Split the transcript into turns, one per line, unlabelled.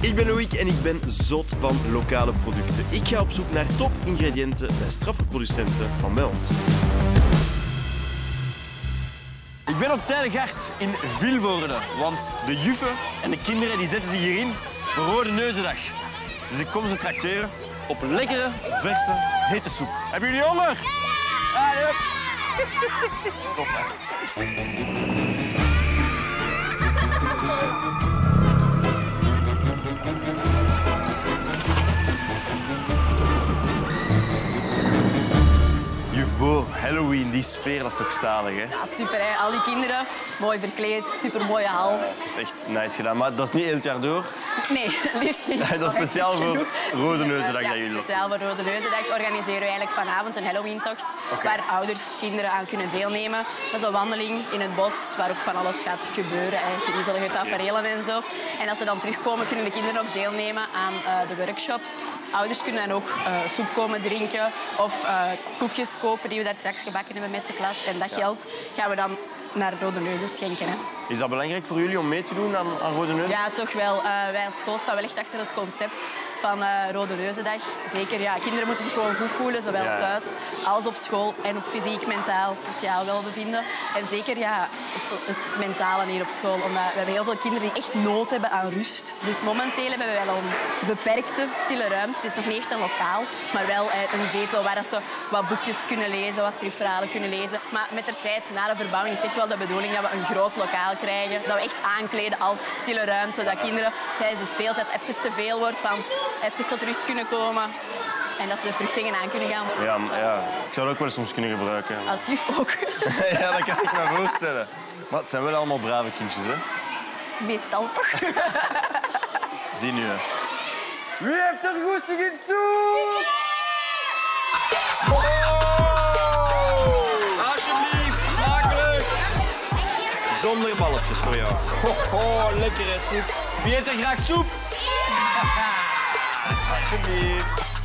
Ik ben Loïc en ik ben zot van lokale producten. Ik ga op zoek naar top-ingrediënten bij straffelproducenten van bij ons. Ik ben op Tijdigart in Vilvoorde, want de juffen en de kinderen die zetten zich hierin voor Rode Neuzendag. Dus ik kom ze tracteren op lekkere, verse, hete soep. Hebben jullie honger? Ja! Ah, yep. Top, Halloween, die sfeer, dat is toch zalig, hè?
Ja, super. Hè? Al die kinderen, mooi verkleed, super mooie hal.
Het is echt nice gedaan, maar dat is niet heel het jaar door.
Nee, liefst niet.
Dat is speciaal voor Rode Neuzendag
Ja,
dat jullie
speciaal voor Rode Neuzendag organiseren we eigenlijk vanavond een Halloween-tocht waar ouders, kinderen aan kunnen deelnemen. Dat is een wandeling in het bos waar ook van alles gaat gebeuren, en griezelige taferelen en zo. En als ze dan terugkomen, kunnen de kinderen ook deelnemen aan eh, de workshops. Ouders kunnen dan ook eh, soep komen drinken of eh, koekjes kopen die we daar straks gebakken hebben met de klas. En dat geld gaan we dan naar Rode Neuzen schenken. Hè.
Is dat belangrijk voor jullie om mee te doen aan, aan Rode Neus?
Ja, toch wel. Eh, wij als school staan wel echt achter het concept van eh, Rode Neuzendag. Zeker, ja, kinderen moeten zich gewoon goed voelen, zowel
Ja.
thuis als op school. En ook fysiek, mentaal, sociaal welbevinden. En zeker ja, het, het mentale hier op school. Omdat we hebben heel veel kinderen die echt nood hebben aan rust. Dus momenteel hebben we wel een beperkte, stille ruimte. Het is nog niet echt een lokaal, maar wel eh, een zetel waar ze wat boekjes kunnen lezen, wat stripverhalen kunnen lezen. Maar met de tijd, na de verbouwing, is het echt wel de bedoeling dat we een groot lokaal krijgen. Dat we echt aankleden als stille ruimte. Dat kinderen tijdens de speeltijd even te veel wordt van even tot rust kunnen komen. En dat ze er terug tegenaan kunnen gaan.
Ja, maar ja, ik zou dat ook wel soms kunnen gebruiken.
Als juf ook.
ja, dat kan ik me voorstellen. Maar het zijn wel allemaal brave kindjes, hè?
Meestal toch.
Zie nu, hè. Wie heeft er goesting in soep? Oh! Alsjeblieft, smakelijk. Zonder balletjes voor jou. Ho, ho, lekkere soep. Wie eet er graag soep? alsjeblieft.